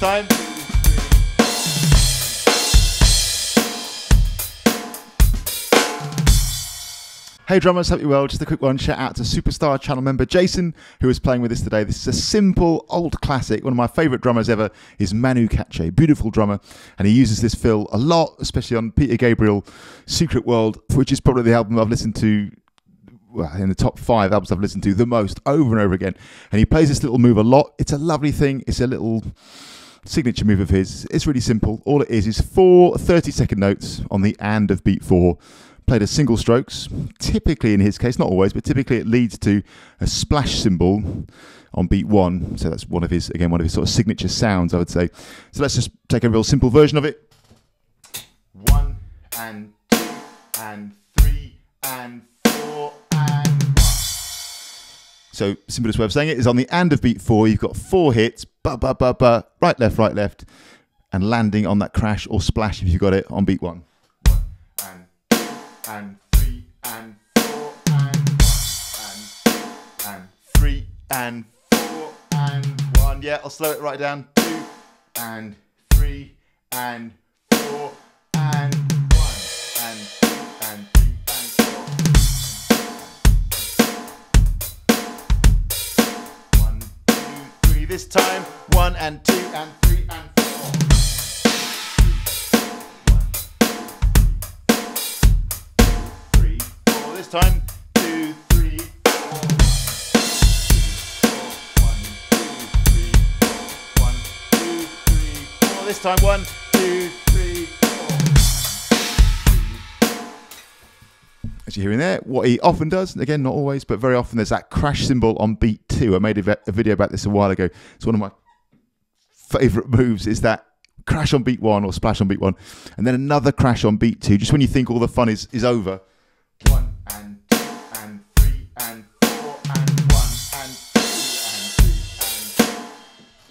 Last time. Hey drummers, hope you're well. Just a quick one. Shout out to superstar channel member Jason, who is playing with us today. This is a simple old classic. One of my favourite drummers ever is Manu Katché, beautiful drummer, and he uses this fill a lot, especially on Peter Gabriel, Secret World, which is probably the album I've listened to well, in the top five albums I've listened to the most over and over again. And he plays this little move a lot. It's a lovely thing. It's a little signature move of his. It's really simple. All it is is four 30 second notes on the and of beat four played as single strokes. Typically, in his case, not always, but typically it leads to a splash cymbal on beat one. So that's one of his, again, one of his sort of signature sounds, I would say. So let's just take a real simple version of it. One and two and three and So simplest way of saying it is on the and of beat four, you've got four hits, ba ba ba ba, right left, right left, and landing on that crash or splash if you've got it on beat one and three and four and one and and three and four and one. Yeah, I'll slow it right down. Two and three and This time, one and two and three and four. this time. Two, three, four. One, two, three, four. One, two, three, four. This time. One, As you're hearing there, what he often does, again, not always, but very often, there's that crash cymbal on beat two. I made a, a video about this a while ago. It's one of my favorite moves is that crash on beat one or splash on beat one, and then another crash on beat two, just when you think all the fun is, is over.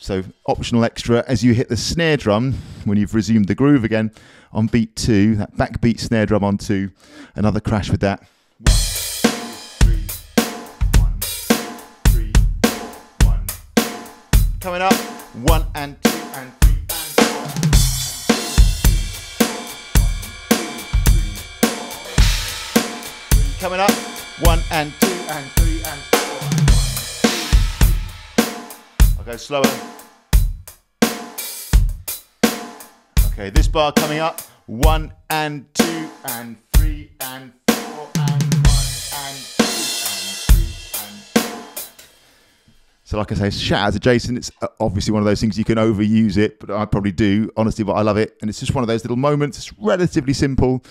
So optional extra as you hit the snare drum when you've resumed the groove again on beat two, that backbeat snare drum on two, another crash with that. Coming up, one and two and three and four. coming up. One and two and three and four. I'll go slower. Okay, this bar coming up. One and two and three and four and one and two and three and four. So, like I say, shout out to Jason. It's uh, obviously one of those things you can overuse it, but I probably do, honestly, but I love it. And it's just one of those little moments. It's relatively simple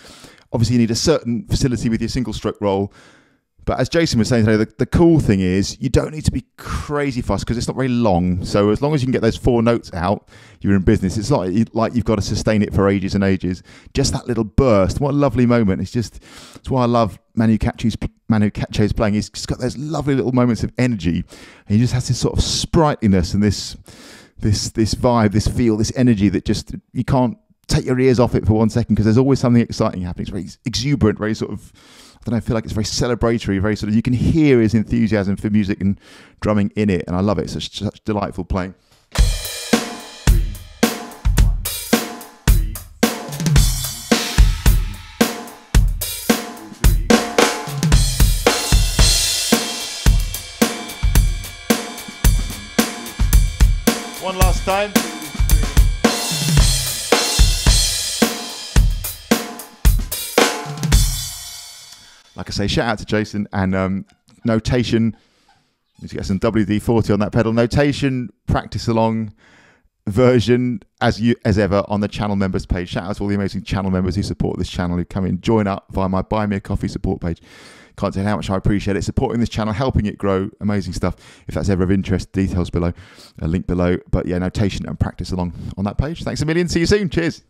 obviously you need a certain facility with your single stroke roll. But as Jason was saying today, the, the cool thing is you don't need to be crazy fast because it's not very long. So as long as you can get those four notes out, you're in business. It's not like you've got to sustain it for ages and ages. Just that little burst. What a lovely moment. It's just, it's why I love Manu Katché's, Manu Katché's playing. He's just got those lovely little moments of energy. And he just has this sort of sprightliness and this, this, this vibe, this feel, this energy that just, you can't take your ears off it for one second because there's always something exciting happening. It's very exuberant, very sort of, Know, I feel like it's very celebratory, very sort of, you can hear his enthusiasm for music and drumming in it, and I love it. It's such, such delightful playing. One last time. Like I say, shout out to Jason and um, notation. Need to get some WD forty on that pedal. Notation practice along version as you as ever on the channel members page. Shout out to all the amazing channel members who support this channel who come in, join up via my Buy Me a Coffee support page. Can't tell how much I appreciate it. Supporting this channel, helping it grow. Amazing stuff. If that's ever of interest, details below, a link below. But yeah, notation and practice along on that page. Thanks a million. See you soon. Cheers.